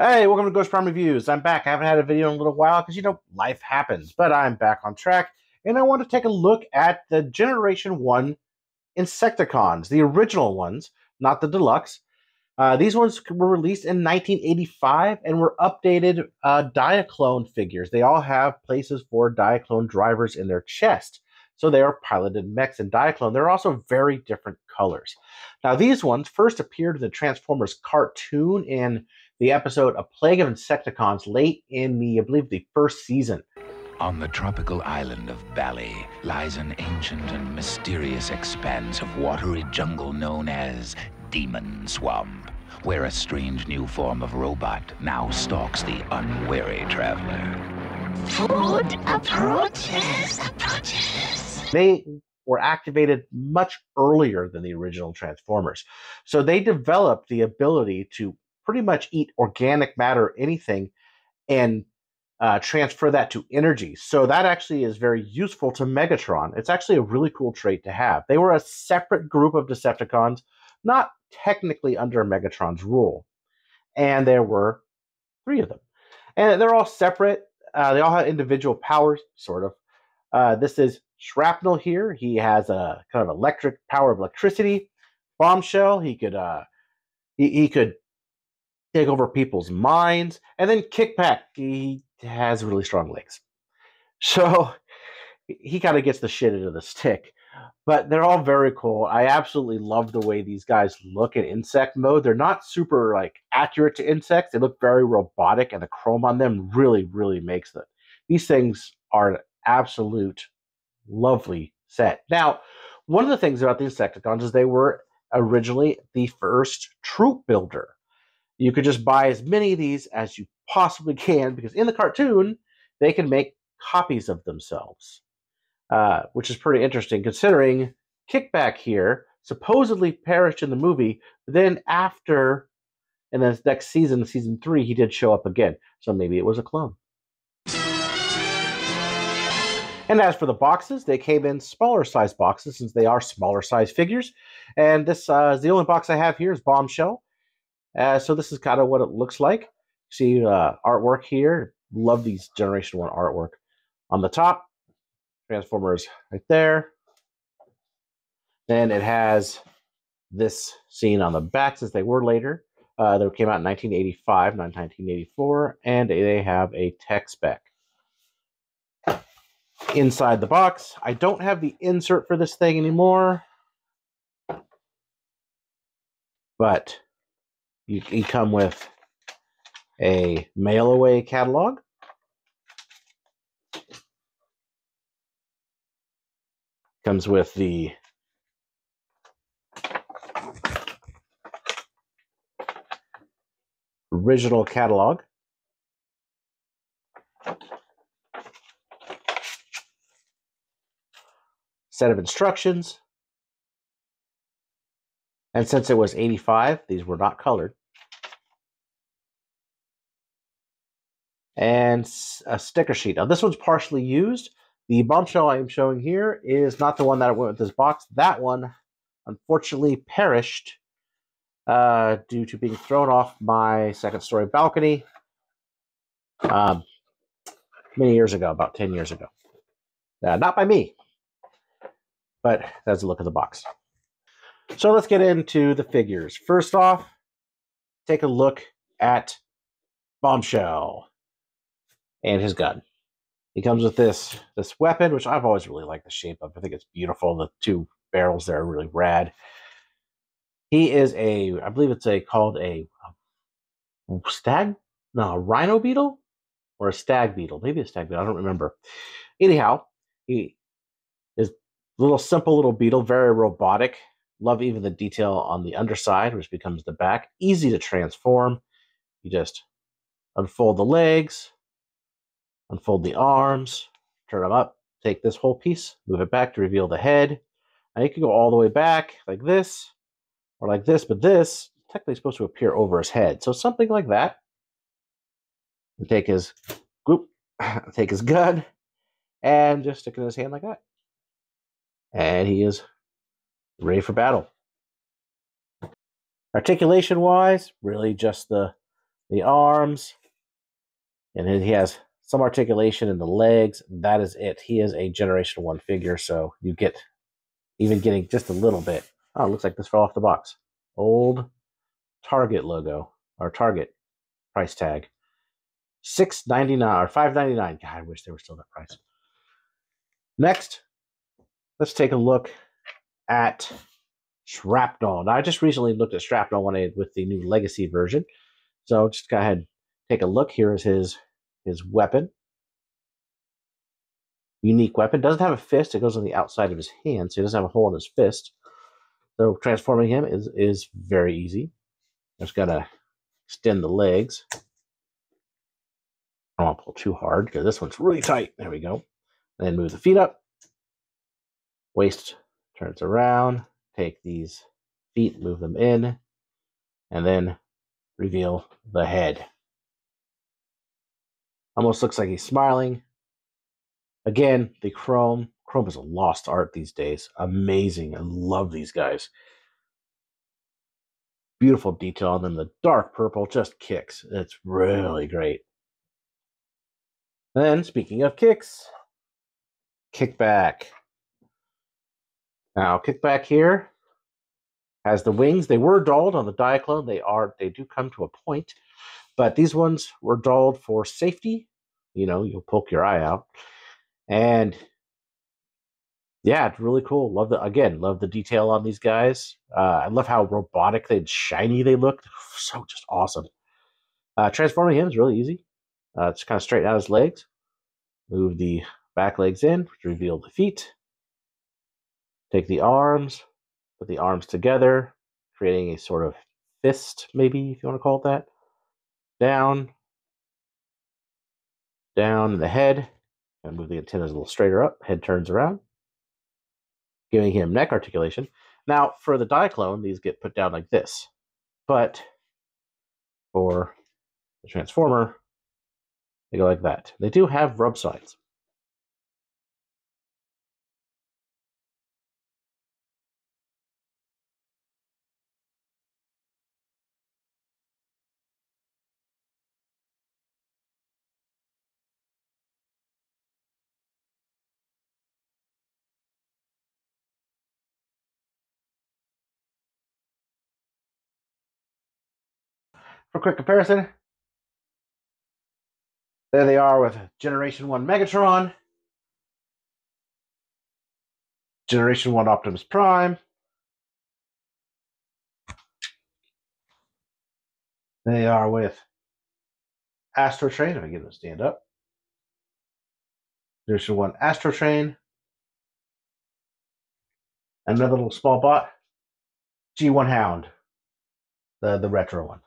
Hey, welcome to Ghost Prime Reviews. I'm back. I haven't had a video in a little while because, you know, life happens, but I'm back on track. And I want to take a look at the Generation 1 Insecticons, the original ones, not the deluxe. Uh, these ones were released in 1985 and were updated uh, Diaclone figures. They all have places for Diaclone drivers in their chest. So they are piloted mechs and Diaclone. They're also very different colors. Now, these ones first appeared in the Transformers cartoon in the episode A Plague of Insecticons late in the, I believe, the first season. On the tropical island of Bali lies an ancient and mysterious expanse of watery jungle known as Demon Swamp, where a strange new form of robot now stalks the unwary traveler. Food approaches, approaches. They were activated much earlier than the original Transformers. So they developed the ability to pretty much eat organic matter, anything, and uh, transfer that to energy. So that actually is very useful to Megatron. It's actually a really cool trait to have. They were a separate group of Decepticons, not technically under Megatron's rule. And there were three of them. And they're all separate. Uh, they all have individual powers, sort of. Uh, this is Shrapnel here. He has a kind of electric power of electricity. Bombshell, he could uh, he, he could take over people's minds, and then Kickback. he has really strong legs. So he kind of gets the shit into the stick. But they're all very cool. I absolutely love the way these guys look in insect mode. They're not super like accurate to insects. They look very robotic, and the chrome on them really, really makes them. These things are an absolute lovely set. Now, one of the things about the Insecticons is they were originally the first troop builder. You could just buy as many of these as you possibly can because in the cartoon, they can make copies of themselves, uh, which is pretty interesting considering Kickback here supposedly perished in the movie, but then after, in the next season, season three, he did show up again. So maybe it was a clone. And as for the boxes, they came in smaller size boxes since they are smaller size figures. And this uh, is the only box I have here is Bombshell. Uh, so this is kind of what it looks like. See uh, artwork here. Love these Generation 1 artwork. On the top, Transformers right there. Then it has this scene on the back since they were later. Uh, they came out in 1985, not 1984, and they have a tech spec inside the box. I don't have the insert for this thing anymore, but you, you come with a mail away catalog. Comes with the original catalog. Set of instructions. And since it was 85, these were not colored. and a sticker sheet. Now, this one's partially used. The Bombshell I am showing here is not the one that went with this box. That one, unfortunately, perished uh, due to being thrown off my second story balcony um, many years ago, about 10 years ago. Uh, not by me, but that's a look at the box. So let's get into the figures. First off, take a look at Bombshell and his gun. He comes with this this weapon, which I've always really liked the shape of. I think it's beautiful. The two barrels there are really rad. He is a, I believe it's a called a, stag, no, a rhino beetle or a stag beetle, maybe a stag beetle. I don't remember. Anyhow, he is a little simple little beetle, very robotic. Love even the detail on the underside, which becomes the back. Easy to transform. You just unfold the legs, unfold the arms, turn them up, take this whole piece, move it back to reveal the head. Now you can go all the way back like this or like this, but this technically supposed to appear over his head. So something like that. And take his whoop, take his gun and just stick it in his hand like that. And he is ready for battle. Articulation wise, really just the the arms, and then he has some articulation in the legs. That is it. He is a Generation 1 figure, so you get even getting just a little bit. Oh, looks like this fell off the box. Old Target logo, or Target price tag. Six ninety nine or five ninety nine. God, I wish they were still that price. Next, let's take a look at Shrapnel. Now, I just recently looked at Shrapnel when I, with the new Legacy version. So just go ahead, take a look. Here is his his weapon. Unique weapon. Doesn't have a fist. It goes on the outside of his hand, so he doesn't have a hole in his fist. So transforming him is is very easy. Just gotta extend the legs. I don't want to pull too hard because this one's really tight. There we go. And then move the feet up. Waist turns around. Take these feet, move them in, and then reveal the head. Almost looks like he's smiling. Again, the chrome. Chrome is a lost art these days. Amazing. I love these guys. Beautiful detail on them. The dark purple just kicks. It's really great. Then, speaking of kicks, Kickback. Now, Kickback here has the wings. They were dulled on the Diaclone. They are they do come to a point, but these ones were dulled for safety. You know, you'll poke your eye out, and yeah, it's really cool. Love the again, love the detail on these guys. Uh, I love how robotic and shiny they look. So just awesome. Uh, transforming him is really easy. Uh, just kind of straighten out his legs, move the back legs in, reveal the feet, take the arms, put the arms together, creating a sort of fist, maybe if you want to call it that. Down, down the head, and move the antennas a little straighter up. Head turns around, giving him neck articulation. Now, for the Diaclone, these get put down like this, but for the Transformer, they go like that. They do have rub signs. For quick comparison, there they are with Generation 1 Megatron, Generation 1 Optimus Prime, they are with Astrotrain, if I get them to stand up. Generation 1 Astrotrain, another little small bot, G1 Hound, the, the retro one.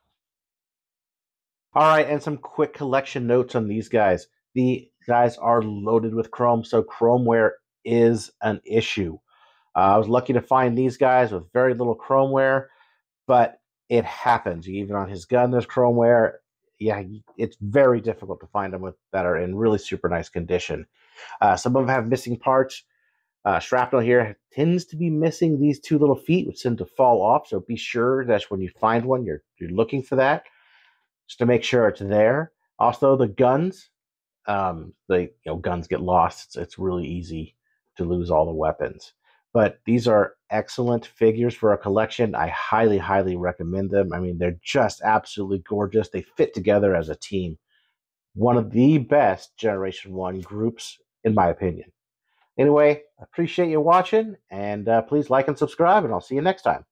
All right, and some quick collection notes on these guys. The guys are loaded with chrome, so chrome wear is an issue. Uh, I was lucky to find these guys with very little chrome wear, but it happens. Even on his gun, there's chrome wear. Yeah, it's very difficult to find them with that are in really super nice condition. Uh, some of them have missing parts. Uh, Shrapnel here tends to be missing these two little feet, which tend to fall off. So be sure that when you find one, you're you're looking for that just to make sure it's there. Also, the guns, um, the you know guns get lost. It's, it's really easy to lose all the weapons. But these are excellent figures for a collection. I highly, highly recommend them. I mean, they're just absolutely gorgeous. They fit together as a team. One of the best Generation 1 groups, in my opinion. Anyway, appreciate you watching, and uh, please like and subscribe, and I'll see you next time.